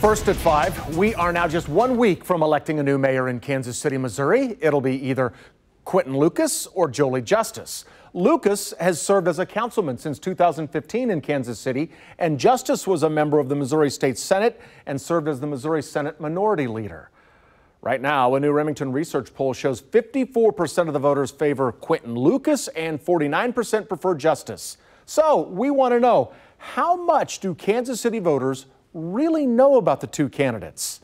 First at 5, we are now just one week from electing a new mayor in Kansas City, Missouri. It'll be either Quinton Lucas or Jolie Justus. Lucas has served as a councilman since 2015 in Kansas City, and Justus was a member of the Missouri State Senate and served as the Missouri Senate Minority Leader. Right now, a new Remington research poll shows 54% of the voters favor Quinton Lucas and 49% prefer Justus. So we want to know how much do Kansas City voters really know about the two candidates?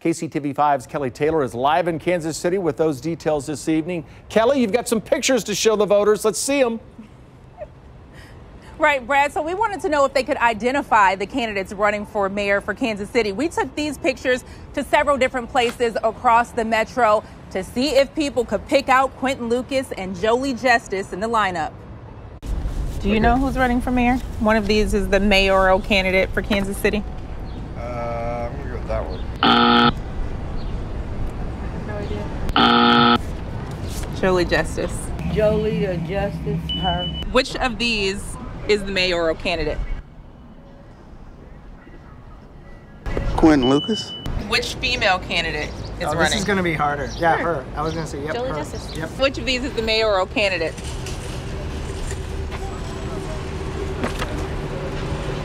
KCTV5's Kelly Taylor is live in Kansas City with those details this evening. Kelly, you've got some pictures to show the voters. Let's see them. Right, Brad. So we wanted to know if they could identify the candidates running for mayor for Kansas City. We took these pictures to several different places across the metro to see if people could pick out Quinton Lucas and Jolie Justus in the lineup. Do you know who's running for mayor? One of these is the mayoral candidate for Kansas City. Uh, I'm gonna go with that one. No idea. Jolie Justus. Jolie or Justus, her. Which of these is the mayoral candidate? Quinton Lucas. Which female candidate is Oh, running? this is going to be harder. Yeah, her. I was going to say, yep, Jolie her. Justus. Yep. Which of these is the mayoral candidate?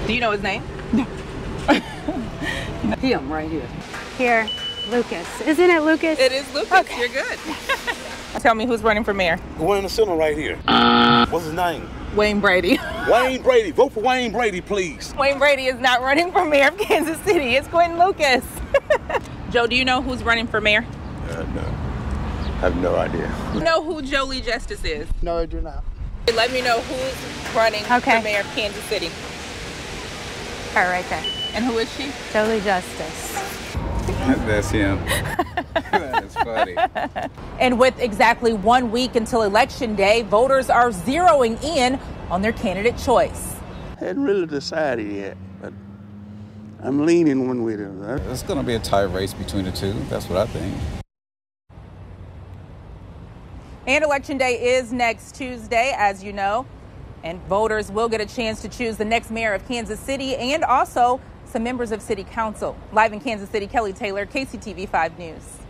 Do you know his name? No. Him right here. Here, Lucas. Isn't it Lucas? It is Lucas. You're good. Tell me who's running for mayor. One in the center right here. What's his name? Wayne Brady. Wayne Brady. Vote for Wayne Brady, please. Wayne Brady is not running for mayor of Kansas City. It's Quinton Lucas. Joe, do you know who's running for mayor? Uh, no. I have no idea. You know who Jolie Justus is? No, I do not. Let me know who's running Okay. for mayor of Kansas City. Her right there. And who is she? Jolie Justus. That's him. That's funny. And with exactly one week until election day, voters are zeroing in on their candidate choice. I hadn't really decided yet, but I'm leaning one way or the other. It's going to be a tight race between the two. That's what I think. And election day is next Tuesday, as you know. And voters will get a chance to choose the next mayor of Kansas City and also some members of city council. Live in Kansas City, Kelly Taylor, KCTV 5 News.